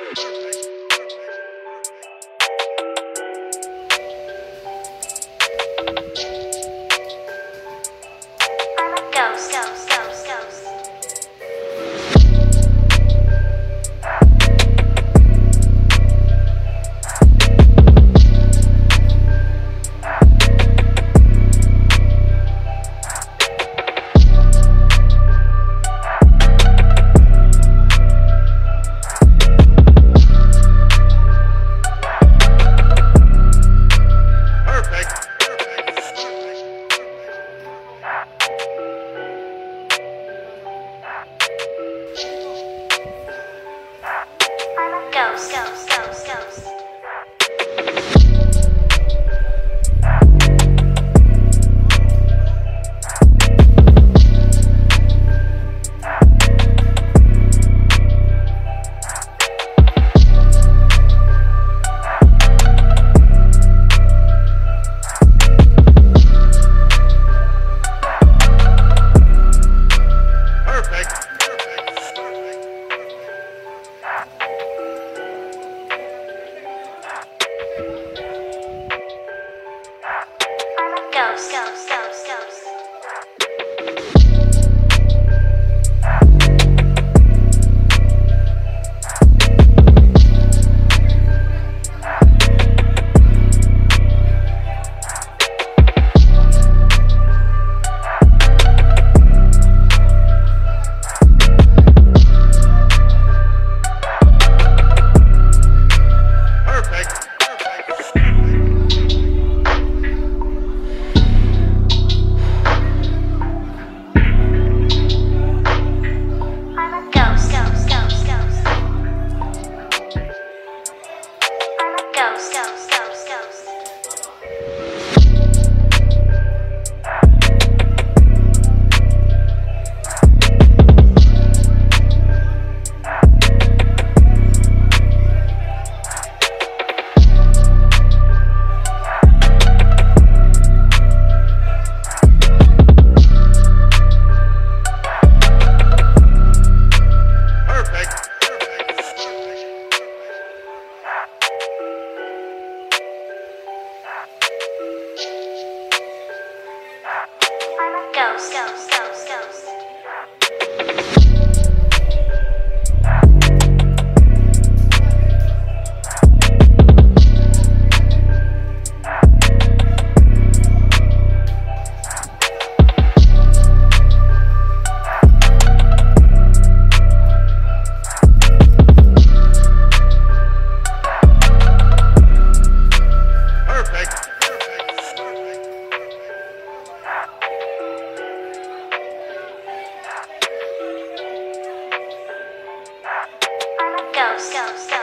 Ghost, Ghost, ghost, Ghost,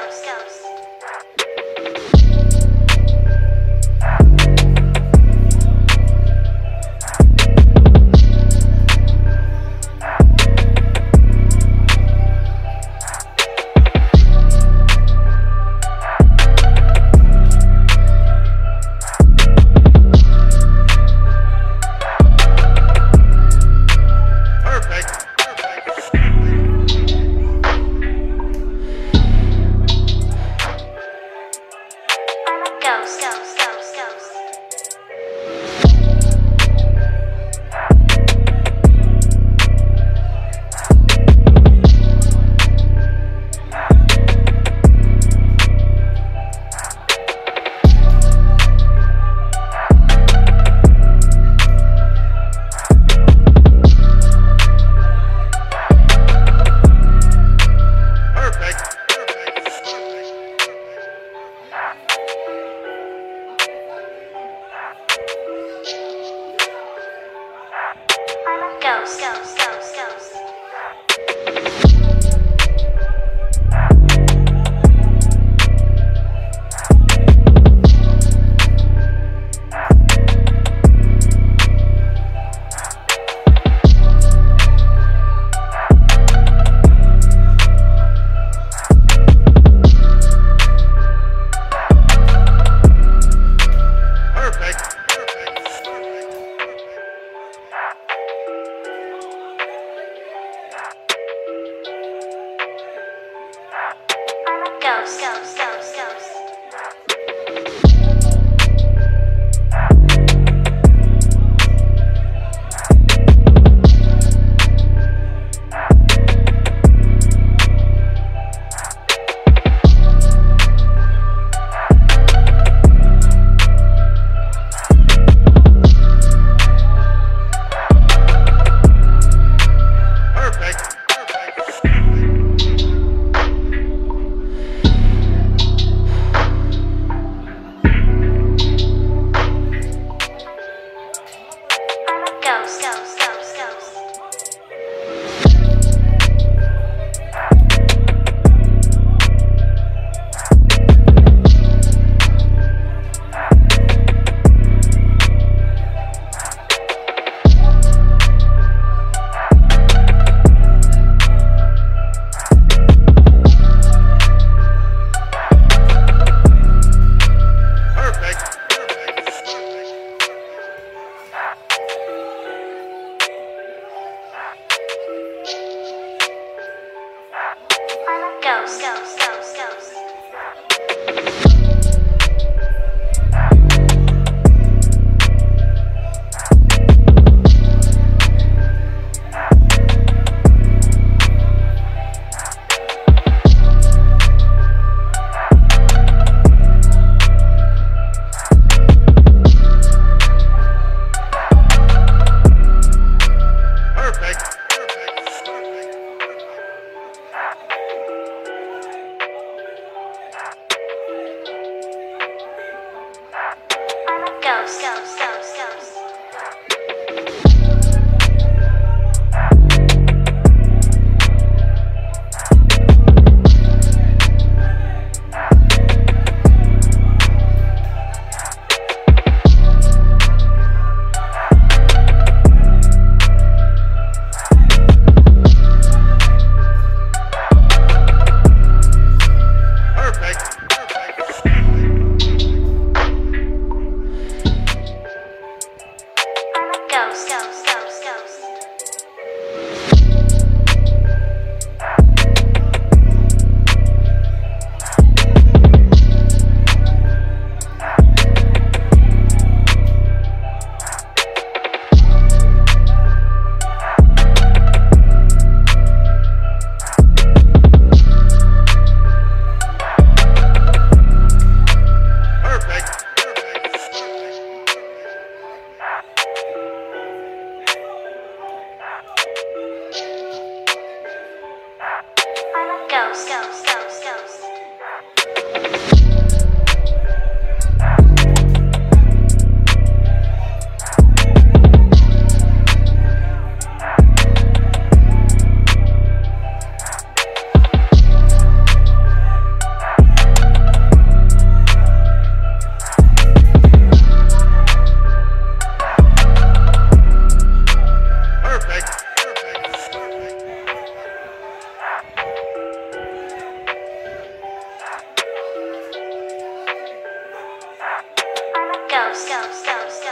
ghost, ghost, ghost.